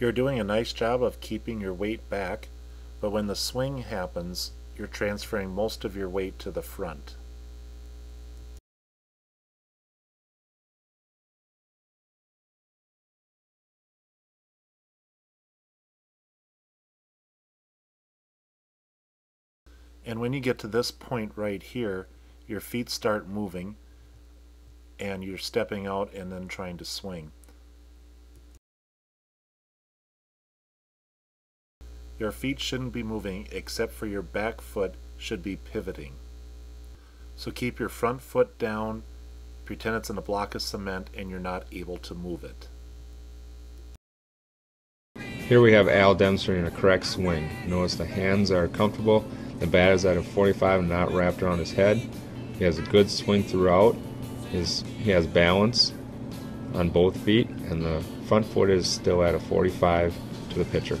You're doing a nice job of keeping your weight back, but when the swing happens, you're transferring most of your weight to the front. And when you get to this point right here, your feet start moving and you're stepping out and then trying to swing. Your feet shouldn't be moving except for your back foot should be pivoting. So keep your front foot down, pretend it's in a block of cement and you're not able to move it. Here we have Al demonstrating a correct swing. Notice the hands are comfortable the bat is at a 45 and not wrapped around his head. He has a good swing throughout. His, he has balance on both feet, and the front foot is still at a 45 to the pitcher.